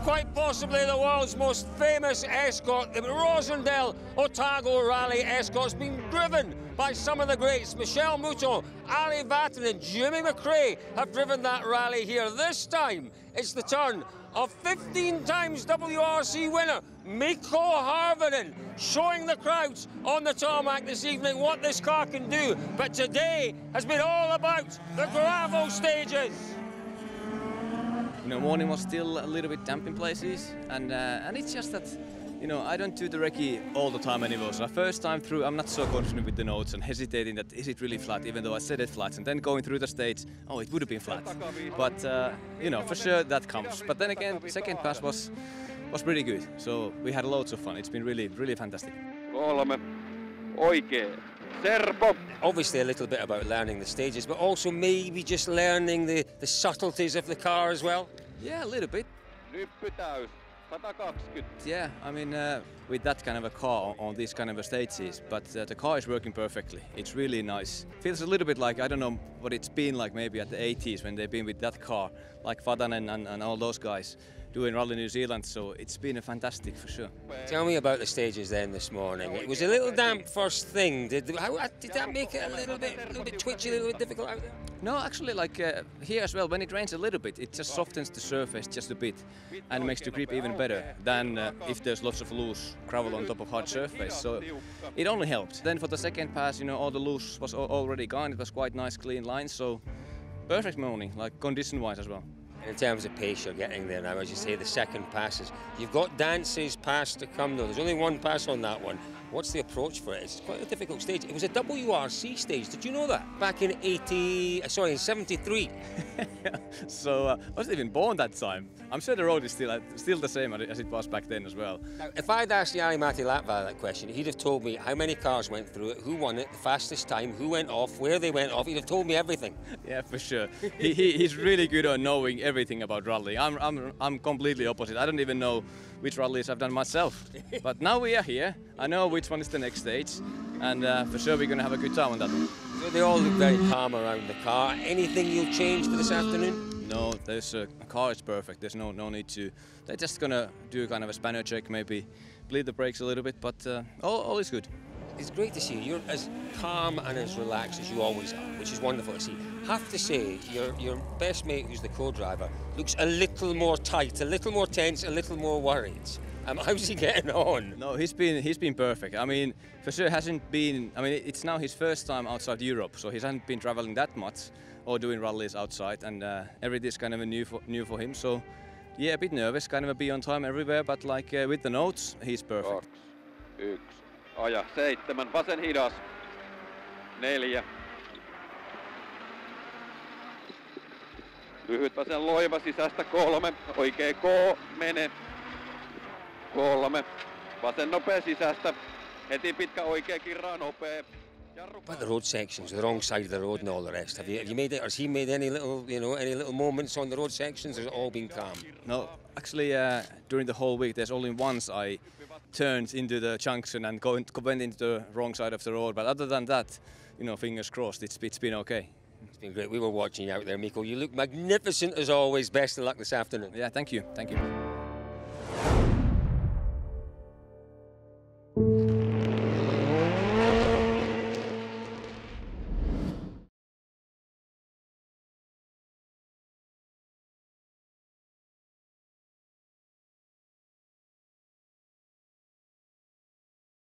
quite possibly the world's most famous escort. The Rosendale Otago Rally escort's been driven by some of the greats. Michelle Mouton, Ari Vatanen and Jimmy McRae have driven that rally here. This time, it's the turn of 15 times WRC winner Mikko Hirvonen showing the crowds on the tarmac this evening what this car can do. But today has been all about the gravel stages. You know, morning was still a little bit damp in places, and uh, and it's just that, you know, I don't do the recce all the time anymore. So first time through, I'm not so confident with the notes and hesitating that is it really flat, even though I said it flat, and then going through the stage, oh, it would have been flat. But uh, you know, for sure that comes. But then again, second pass was was pretty good. So we had loads of fun. It's been really, really fantastic. Kolme. Oikein. Serpo. Obviously, a little bit about learning the stages, but also maybe just learning the, the subtleties of the car as well. Yeah, a little bit. Yeah, I mean, uh, with that kind of a car on these kind of a stages, but uh, the car is working perfectly. It's really nice. Feels a little bit like, I don't know what it's been like maybe at the 80s when they've been with that car, like Vatanen and, and all those guys doing Rally New Zealand, so it's been a fantastic for sure. Tell me about the stages then this morning. It was a little damp first thing. Did, how, did that make it a little bit, a little bit twitchy, a little bit difficult out there? No, actually, like uh, here as well, when it rains a little bit, it just softens the surface just a bit and makes the grip even better than uh, if there's lots of loose gravel on top of hard surface. So it only helped. Then for the second pass, you know, all the loose was already gone. It was quite nice, clean lines. So perfect morning, like condition-wise as well. In terms of pace, you're getting there now, as you say, the second passes. You've got Dance's pass to come though. There's only one pass on that one. What's the approach for it? It's quite a difficult stage. It was a WRC stage. Did you know that? Back in 80, uh, sorry, in 73. so uh, I wasn't even born that time. I'm sure the road is still uh, still the same as it was back then as well. Now, if I'd asked Jari Matti Latvala that question, he'd have told me how many cars went through it, who won it, the fastest time, who went off, where they went off. He'd have told me everything. Yeah, for sure. he, he, he's really good on knowing everything about rally. I'm, I'm, I'm completely opposite. I don't even know which rallies I've done myself. but now we are here. I know which one is the next stage, and uh, for sure we're going to have a good time on that one. So they all look very calm around the car. Anything you'll change for this afternoon? No, there's a, a car is perfect. There's no no need to. They're just gonna do kind of a spanner check, maybe bleed the brakes a little bit, but uh, all, all is good. It's great to see you. You're as calm and as relaxed as you always are, which is wonderful to see. Have to say, your your best mate, who's the co-driver, looks a little more tight, a little more tense, a little more worried. Um, how's he getting on? No, he's been he's been perfect. I mean, for sure hasn't been. I mean, it's now his first time outside Europe, so he hasn't been traveling that much or doing rallies outside, and uh, everything is kind of a new for, new for him. So, yeah, a bit nervous, kind of a be on time everywhere, but like uh, with the notes, he's perfect. Kaksi. Aja. Seitsemän. Vasen hidas. Neljä. Lyhyt vasen loiva sisästä kolme. Oikee K. Mene. Kolme. Vasen nopea sisästä. Heti pitkä oikea kirraa nopea. Jarru About the road sections, the wrong side of the road and all the rest. Have you, have you made it? Has he made any little, you know, any little moments on the road sections? Or has it all been calm? No, actually, uh, during the whole week, there's only once I turned into the junction and go in, went into the wrong side of the road. But other than that, you know, fingers crossed, it's, it's been okay. It's been great. We were watching you out there, Mikko. You look magnificent as always. Best of luck this afternoon. Yeah, thank you, thank you.